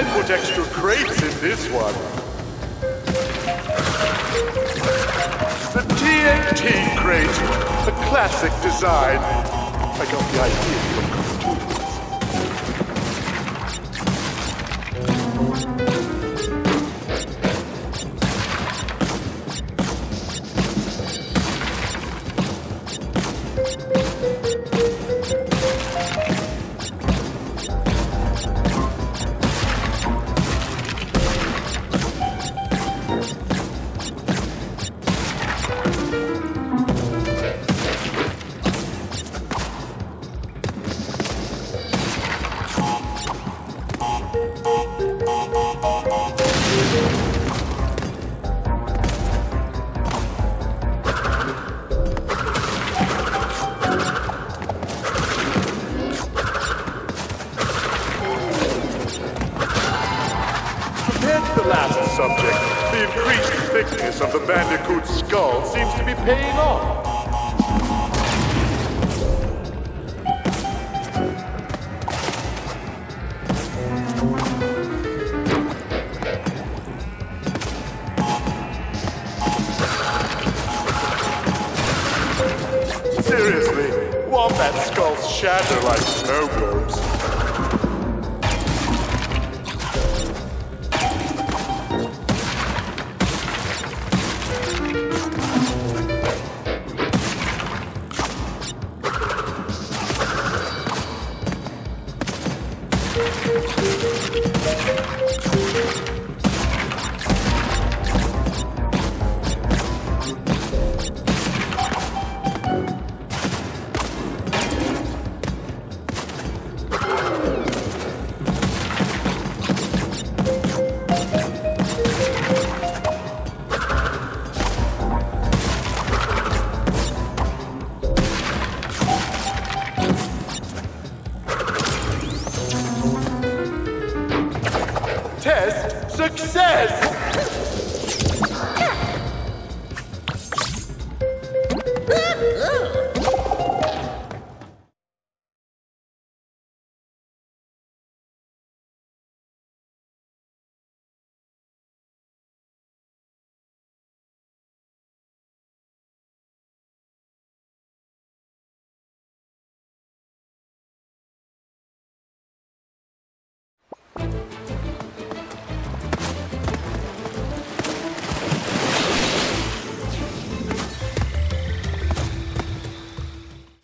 I put extra crates in this one. The TNT crate, a classic design. I got the idea from the last subject, the increased thickness of the bandicoot's skull seems to be paying off. Seriously, wombat skulls shatter like snow Success!